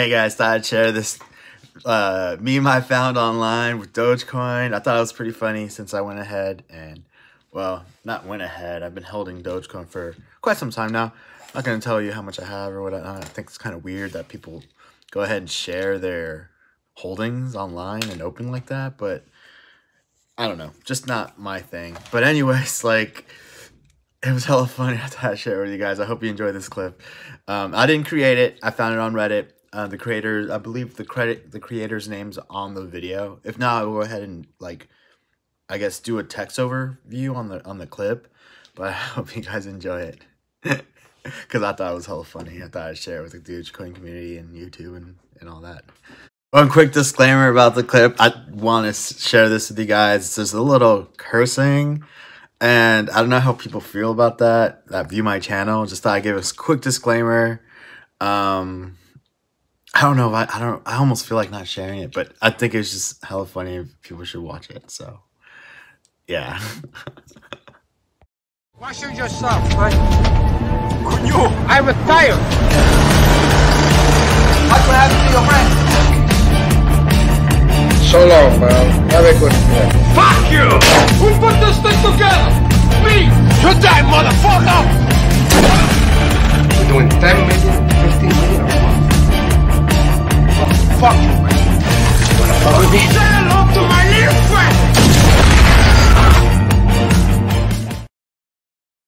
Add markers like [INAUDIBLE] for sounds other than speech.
Hey guys, thought I'd share this uh, meme I found online with Dogecoin. I thought it was pretty funny since I went ahead and, well, not went ahead. I've been holding Dogecoin for quite some time now. I'm not going to tell you how much I have or what I, I think it's kind of weird that people go ahead and share their holdings online and open like that, but I don't know, just not my thing. But anyways, [LAUGHS] like it was hella funny. [LAUGHS] I thought I'd share it with you guys. I hope you enjoy this clip. Um, I didn't create it. I found it on Reddit. Uh, the creator, I believe the credit, the creator's name's on the video. If not, I'll go ahead and like, I guess do a text overview on the on the clip. But [LAUGHS] I hope you guys enjoy it [LAUGHS] because I thought it was hella funny. I thought I'd share it with the Dogecoin community and YouTube and and all that. One quick disclaimer about the clip. I want to share this with you guys. There's a little cursing, and I don't know how people feel about that. That view my channel. Just thought I'd give a quick disclaimer. Um, I don't know. If I I don't. I almost feel like not sharing it, but I think it's just hella funny. People should watch it. So, yeah. Wash yourself, man. I retired. What will happen to your friend? So long, man. Have a good day. Fuck you! Who put this thing together? Me! You die, motherfucker! We're doing 10 million, 15 million.